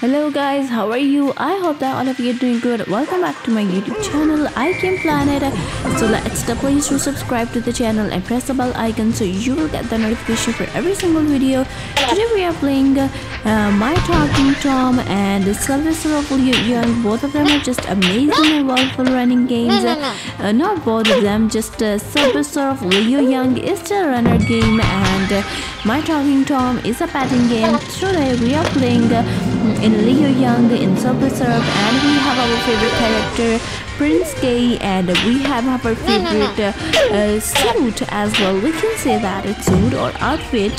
Hello guys, how are you? I hope that all of you are doing good. Welcome back to my YouTube channel, I iGame Planet. So let's the please to subscribe to the channel and press the bell icon so you will get the notification for every single video. Today we are playing uh, My Talking Tom and Sylvester of Young. Both of them are just amazing and wonderful running games. Uh, not both of them, just uh, Sylvester of Leo Young is the runner game and uh, My Talking Tom is a patting game. Today we are playing uh, in Leo Young in Super Syrup and we have our favorite character Prince K and we have our favorite uh, suit as well. We can say that it's suit or outfit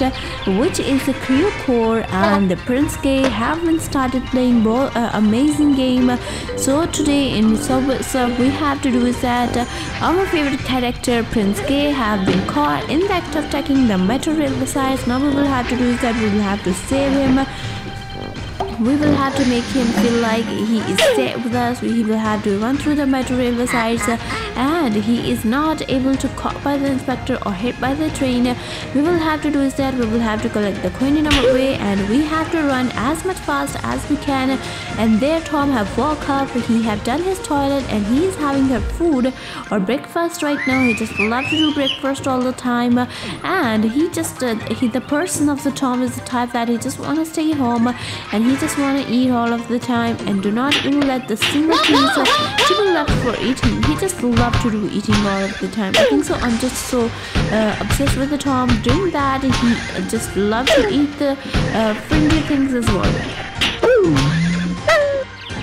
which is the Creo Core and the Prince K have been started playing ball uh, amazing game. So today in Super Syrup we have to do is that our favorite character Prince K have been caught in the act of taking the rail besides now we will have to do is that we will have to save him we will have to make him feel like he is safe with us. We will have to run through the metro railway sites uh, and he is not able to caught by the inspector or hit by the train. We will have to do is that we will have to collect the coin in our way and we have to run as much fast as we can. And there tom have woke up he have done his toilet and he is having her food or breakfast right now. He just love to do breakfast all the time. And he just uh, he the person of the tom is the type that he just want to stay home and he just just want to eat all of the time and do not even let the single piece to be left for eating. He just to do eating all of the time. I think so. I'm just so uh, obsessed with the Tom doing that. He just loves to eat the uh, things as well.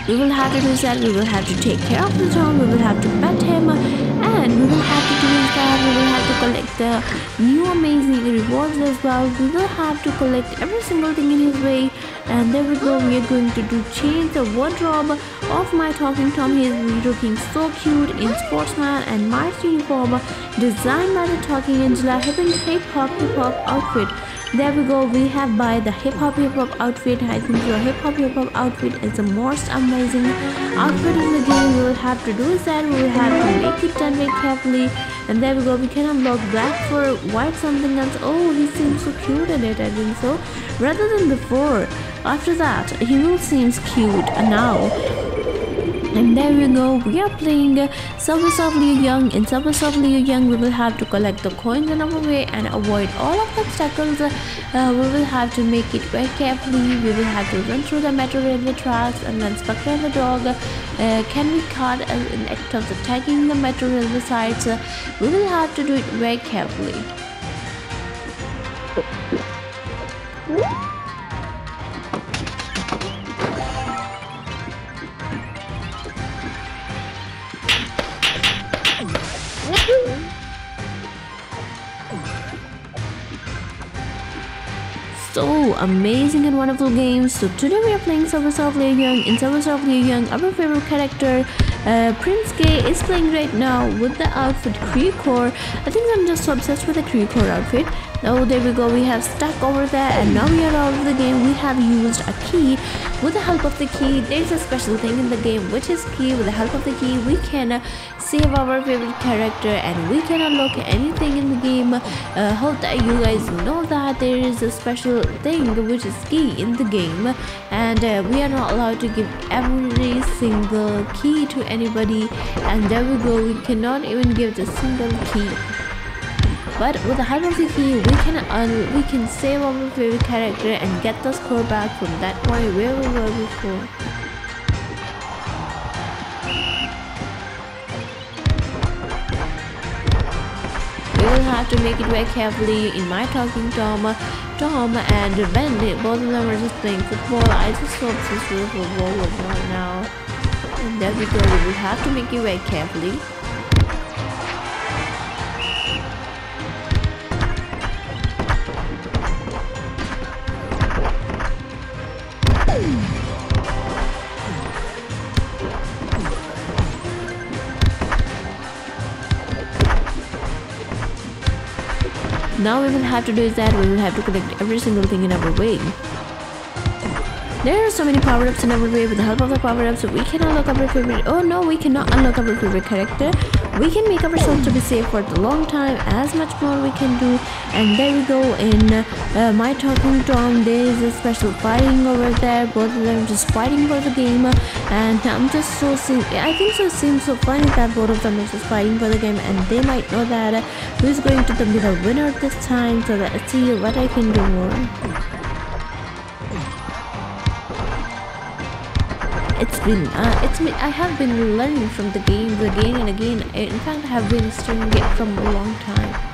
We will have to do that. We will have to take care of the Tom. We will have to pet him and we will have to do that. We will have to collect the new amazing rewards as well. We will have to collect every single thing in his way and there we go we are going to do change the wardrobe of my talking tom. He is looking so cute in sportsman and March uniform designed by the talking angela hip hop hip hop outfit. There we go we have by the hip hop hip hop outfit. I think your hip hop hip hop outfit is the most amazing outfit in the game. We will have to do is that. We will have to make it done very carefully. And there we go we can unlock black for white something else. Oh he seems so cute in it i think so. Rather than before after that, he will seems cute now. And there we go, we are playing Service of Liu Young. In Service of Liu Young, we will have to collect the coins in our way and avoid all of the obstacles. Uh, we will have to make it very carefully. We will have to run through the metro railway tracks and then Spectre the dog. Uh, can we caught in act of attacking the metro railway sites? Uh, we will have to do it very carefully. So amazing and wonderful games. So today we are playing Service of Liu Young. In Service of Liu Young, our favorite character, uh, Prince K, is playing right now with the outfit Creo Core. I think I'm just so obsessed with the Creo Core outfit. Oh, there we go. We have stuck over there and now we are out of the game. We have used a key. With the help of the key, there's a special thing in the game which is key. With the help of the key, we can save our favorite character and we can unlock anything in the game. Uh, hope that you guys know that there is a special thing which is key in the game and uh, we are not allowed to give every single key to anybody and there we go. We cannot even give the single key but with the help of the key, we can uh, we can save our favorite character and get the score back from that point where we were before. We will have to make it very carefully in my talking Tom, Tom and Ben. Both of them are just playing football. I just hope this will football right now. And there we go. We will have to make it very carefully. Now we will have to do is that we will have to collect every single thing in our way. There are so many power-ups in our way with the help of the power-ups we can unlock our favorite- Oh no, we cannot unlock our favorite character. We can make ourselves to be safe for the long time as much more we can do. And there we go in uh, my talking tom there is a special fighting over there both of them just fighting for the game. And i'm just so i think so it seems so funny that both of them are just fighting for the game and they might know that who's going to be the winner this time. So let's see what i can do more been uh, I have been learning from the games again and again. In fact I have been studying it from a long time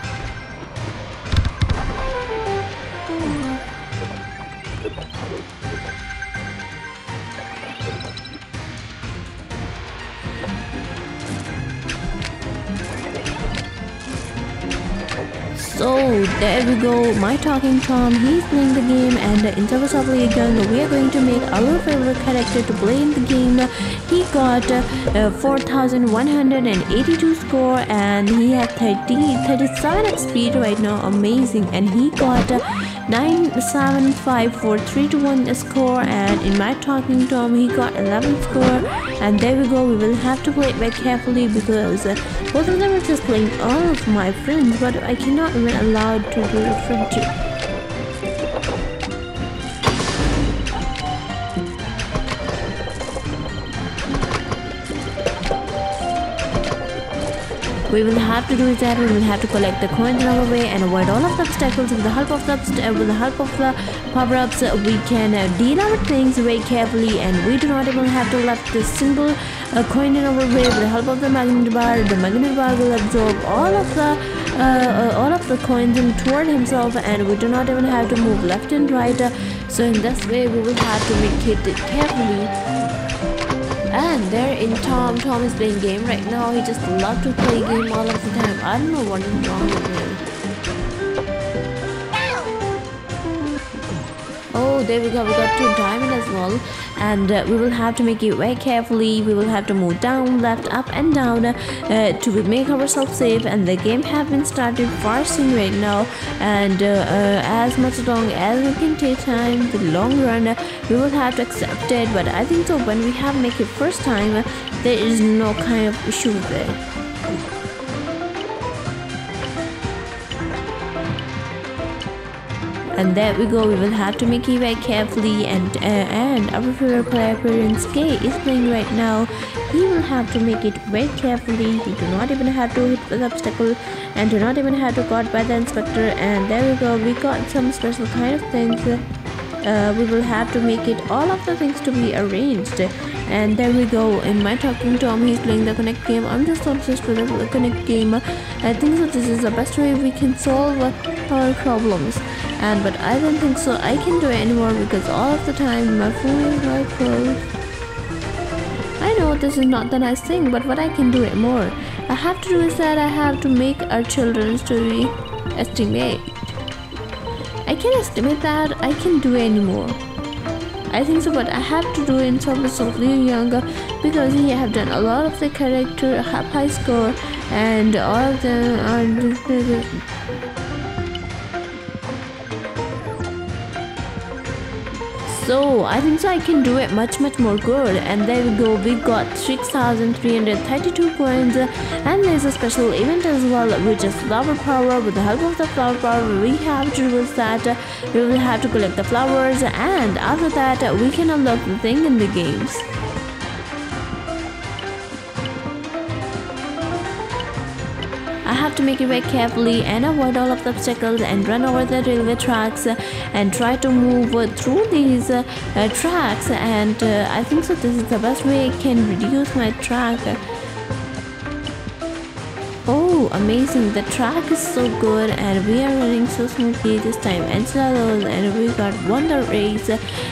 So there we go, my talking Tom, he's playing the game and in terms of League we are going to make our favorite character to play in the game. He got uh, 4182 score and he had 30, 37 speed right now, amazing. And he got uh, 975431 score and in my talking Tom he got 11 score and there we go, we will have to play it very carefully because uh, both of them are just playing all of my friends, but I cannot even allow to do a friendship. We will have to do is that we will have to collect the coins in our way and avoid all of the obstacles with the help of the uh, with the help of the power-ups. We can uh, deal our things very carefully and we do not even have to left the single uh, coin in our way. With the help of the magnet bar the magnet bar will absorb all of the uh, uh all of the coins in toward himself and we do not even have to move left and right. So in this way we will have to make it carefully and there in Tom, Tom is playing game right now. He just loves to play game all of the time. I don't know what is wrong with him. Oh, there we go. We got two diamond as well, and uh, we will have to make it very carefully. We will have to move down, left, up, and down uh, to make ourselves safe. And the game have been started far soon right now, and uh, uh as much long as we can take time, the long run, we will have to accept it. But I think so when we have make it first time, there is no kind of issue it. And there we go we will have to make it very carefully and uh, and our favorite player Prince K is playing right now. He will have to make it very carefully. He do not even have to hit the obstacle and do not even have to got by the inspector. And there we go we got some special kind of things. Uh, we will have to make it all of the things to be arranged. And there we go in my talking tom he's playing the connect game. I'm just obsessed with the connect game. I think that this is the best way we can solve our problems and but I don't think so I can do it anymore because all of the time my phone is very close. I know this is not the nice thing but what I can do it more. I have to do is that I have to make our children to estimate. I can estimate that I can do it anymore. I think so, but I have to do in service of Leo Younger because he have done a lot of the character, high score, and all of them are so I think so I can do it much much more good. And there we go. We got 6332 coins. And there's a special event as well which is flower power. With the help of the flower power we have to do that. We will have to collect the flowers. And after that we can unlock the thing in the games I have to make it very carefully and avoid all of the obstacles and run over the railway tracks and try to move through these uh, tracks. And uh, I think so this is the best way I can reduce my track amazing. The track is so good and we are running so smoothly this time. And Enceladus and we got Wonder Race.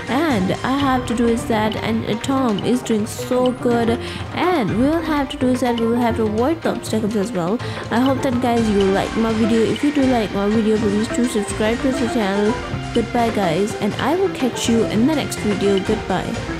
And I have to do is that and uh, Tom is doing so good. And we will have to do is that we will have to avoid the obstacles as well. I hope that guys you like my video. If you do like my video please do subscribe to the channel. Goodbye guys. And I will catch you in the next video. Goodbye